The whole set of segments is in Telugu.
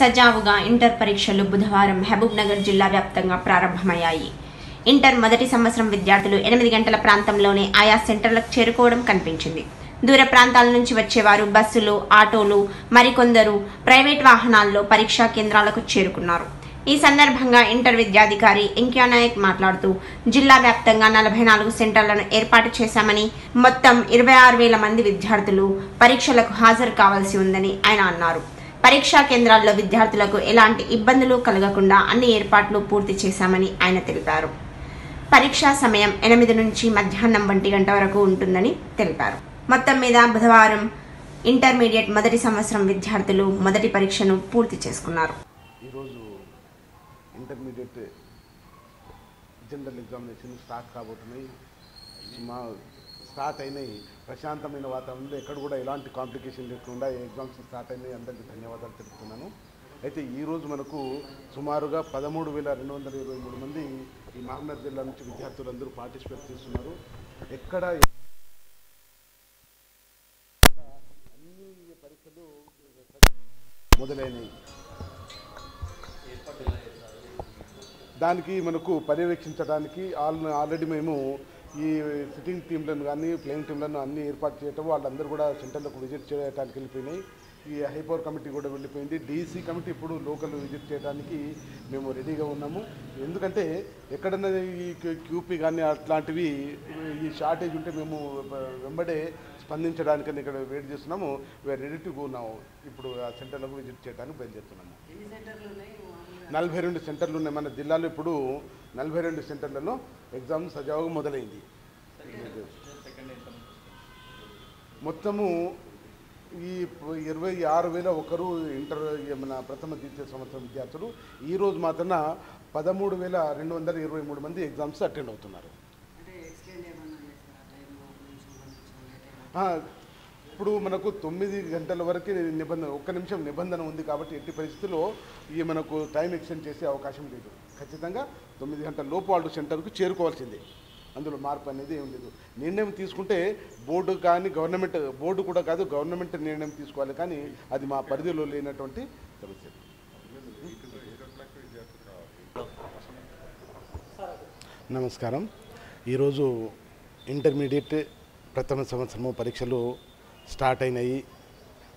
సజావుగా ఇంటర్ పరీక్షలు బుధవారం మహబూబ్ నగర్ జిల్లా వ్యాప్తంగా ప్రారంభమయ్యాయి. ఇంటర్ మొదటి సంవత్సరం విద్యార్థులు ఎనిమిది గంటల ప్రాంతంలోనే ఆయా సెంటర్లకు చేరుకోవడం కనిపించింది. దూర ప్రాంతాల నుంచి వచ్చేవారు బస్సులు ఆటోలు మరికొందరు ప్రైవేట్ వాహనాల్లో పరీక్షా కేంద్రాలకు చేరుకున్నారు. ఈ సందర్భంగా ఇంటర్ విద్యాధికారి ఇంకియా నాయక్ మాట్లాడుతూ జిల్లా వ్యాప్తంగా నలభై నాలుగు సెంటర్లను ఏర్పాటు చేశామని మొత్తం ఇరవై ఆరు వేల మంది విద్యార్థులు పరీక్షలకు హాజరు కావాల్సి ఉందని ఆయన అన్నారు. పరీక్షా కేంద్రాల్లో విద్యార్థులకు ఎలాంటి ఇబ్బందులు కలగకుండా అన్ని ఏర్పాట్లు పూర్తి చేశామని ఆయన తెలిపారు. పరీక్షా సమయం ఎనిమిది నుంచి మధ్యాహ్నం ఒంటి గంట వరకు ఉంటుందని తెలిపారు. మొత్తం మీద బుధవారం ఇంటర్మీడియట్ మొదటి సంవత్సరం విద్యార్థులు మొదటి పరీక్షను పూర్తి చేసుకున్నారు. ఈరోజు ఇంటర్మీడియట్ జనరల్ ఎగ్జామినేషన్ స్టార్ట్ కాబోతున్నాయి. మా స్టార్ట్ అయినాయి. ప్రశాంతమైన వాతావరణంలో ఎక్కడ కూడా ఎలాంటి కాంప్లికేషన్ లేకుండా ఎగ్జామ్స్ స్టార్ట్ అయినాయి. అందరికీ ధన్యవాదాలు తెలుపుతున్నాను. అయితే ఈరోజు మనకు సుమారుగా పదమూడు వేల రెండు వందల ఇరవై మూడు మంది ఈ మహమ్మద్ జిల్లా నుంచి విద్యార్థులందరూ పార్టిసిపేట్ చేస్తున్నారు. ఎక్కడ అన్ని పరీక్షలు మొదలైనవి. దానికి మనకు పర్యవేక్షించడానికి ఆల్ ఆల్రెడీ మేము ఈ సిట్టింగ్ టీంలను కానీ ప్లేయింగ్ టీంలను అన్ని ఏర్పాటు చేయటం వాళ్ళందరూ కూడా సెంటర్లకు విజిట్ చేయడానికి వెళ్ళిపోయినాయి. ఈ హైపవర్ కమిటీ కూడా వెళ్ళిపోయింది. డీసీ కమిటీ ఇప్పుడు లోకల్ విజిట్ చేయడానికి మేము రెడీగా ఉన్నాము. ఎందుకంటే ఎక్కడన్నా ఈ క్యూపీ కానీ అట్లాంటివి ఈ షార్టేజ్ ఉంటే మేము వెంబడే స్పందించడానికని ఇక్కడ వెయిట్ చేస్తున్నాము. వేరే రెడీ టు గో ఉన్నాము ఇప్పుడు ఆ సెంటర్లకు విజిట్ చేయడానికి బయలుదేరుతున్నాము. నలభై రెండు సెంటర్లు ఉన్నాయి మన జిల్లాలో ఇప్పుడు నలభై రెండు సెంటర్లలో ఎగ్జామ్ సజావుగా మొదలైంది. మొత్తము ఈ ఇరవై ఆరు వేల ఒకరు ఇంటర్ మన ప్రథమ ద్వితీయ సంవత్సరం విద్యార్థులు ఈ రోజు మాత్రాన పదమూడు వేల రెండు వందల ఇరవై మూడు మంది ఎగ్జామ్స్ అటెండ్ అవుతున్నారు. ఇప్పుడు మనకు తొమ్మిది గంటల వరకు నిబంధన ఒక్క నిమిషం నిబంధన ఉంది కాబట్టి ఎట్టి పరిస్థితుల్లో ఈ మనకు టైం ఎక్స్టెండ్ చేసే అవకాశం లేదు. ఖచ్చితంగా తొమ్మిది గంటల లోపు వాళ్ళు సెంటర్కు చేరుకోవాల్సిందే. అందులో మార్పు అనేది ఏం లేదు. నిర్ణయం తీసుకుంటే బోర్డు కానీ గవర్నమెంట్ బోర్డు కూడా కాదు గవర్నమెంట్ నిర్ణయం తీసుకోవాలి కానీ అది మా పరిధిలో లేనటువంటి సమస్య. నమస్కారం. ఈరోజు ఇంటర్మీడియట్ ప్రథమ సంవత్సరము పరీక్షలు స్టార్ట్ అయినాయి.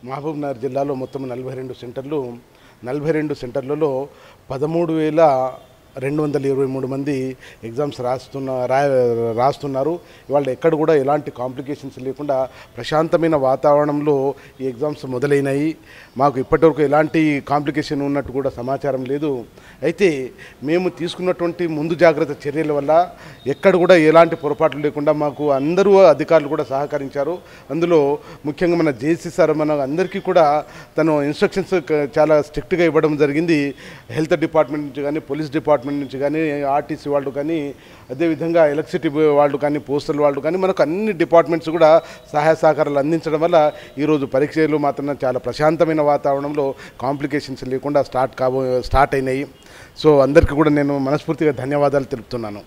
మహబూబ్నగర్ జిల్లాలో మొత్తం నలభై రెండు సెంటర్లు నలభై రెండు సెంటర్లలో పదమూడు వేల రెండు వందల ఇరవై మూడు మంది ఎగ్జామ్స్ రాస్తున్న రా రాస్తున్నారు. వాళ్ళు ఎక్కడ కూడా ఎలాంటి కాంప్లికేషన్స్ లేకుండా ప్రశాంతమైన వాతావరణంలో ఈ ఎగ్జామ్స్ మొదలైనాయి. మాకు ఇప్పటివరకు ఎలాంటి కాంప్లికేషన్ ఉన్నట్టు కూడా సమాచారం లేదు. అయితే మేము తీసుకున్నటువంటి ముందు జాగ్రత్త చర్యల వల్ల ఎక్కడ కూడా ఎలాంటి పొరపాట్లు లేకుండా మాకు అందరూ అధికారులు కూడా సహకరించారు. అందులో ముఖ్యంగా మన జేసీ సార్ మన అందరికీ కూడా తను ఇన్స్ట్రక్షన్స్ చాలా స్ట్రిక్ట్గా ఇవ్వడం జరిగింది. హెల్త్ డిపార్ట్మెంట్ నుంచి కానీ పోలీస్ డిపార్ట్మెంట్ నుంచి కానీ ఆర్టీసీ వాళ్ళు కానీ అదేవిధంగా ఎలక్ట్రిసిటీ వాళ్ళు కానీ పోస్టల్ వాళ్ళు కానీ మనకు అన్ని డిపార్ట్మెంట్స్ కూడా సహాయ సహకారాలు అందించడం వల్ల ఈరోజు పరీక్షలు మాత్రం చాలా ప్రశాంతమైన వాతావరణంలో కాంప్లికేషన్స్ లేకుండా స్టార్ట్ కాబో స్టార్ట్ అయినాయి. సో అందరికీ కూడా నేను మనస్ఫూర్తిగా ధన్యవాదాలు తెలుపుతున్నాను.